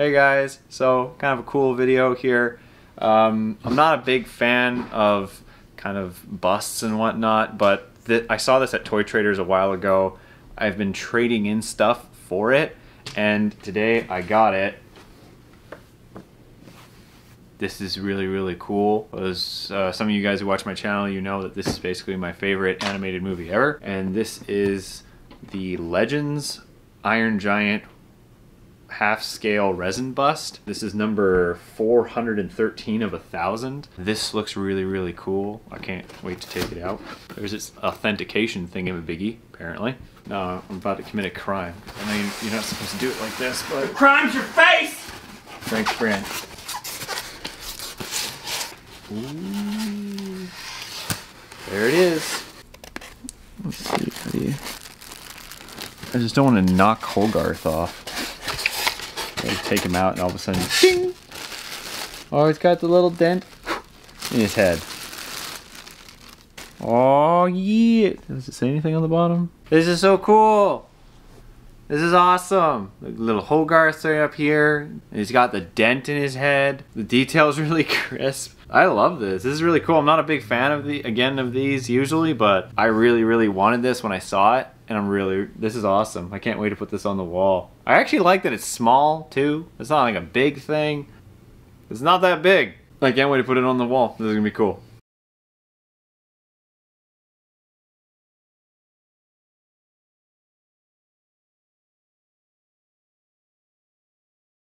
Hey guys, so kind of a cool video here. Um, I'm not a big fan of kind of busts and whatnot, but I saw this at Toy Traders a while ago. I've been trading in stuff for it, and today I got it. This is really, really cool. As uh, some of you guys who watch my channel, you know that this is basically my favorite animated movie ever. And this is the Legends Iron Giant half scale resin bust. This is number 413 of a thousand. This looks really, really cool. I can't wait to take it out. There's this authentication thing of a biggie, apparently. No, I'm about to commit a crime. I know you're not supposed to do it like this, but Crime's your face! thanks, Brand. Ooh. There it is. Let's see, how do you... I just don't want to knock Hogarth off. Gotta take him out and all of a sudden, ding! Oh, he's got the little dent in his head. Oh, yeah. Does it say anything on the bottom? This is so cool. This is awesome. The little Hogarth right up here. He's got the dent in his head. The detail's really crisp. I love this. This is really cool. I'm not a big fan of the again of these usually, but I really, really wanted this when I saw it, and I'm really this is awesome. I can't wait to put this on the wall. I actually like that it's small too. It's not like a big thing. It's not that big. I can't wait to put it on the wall. This is gonna be cool.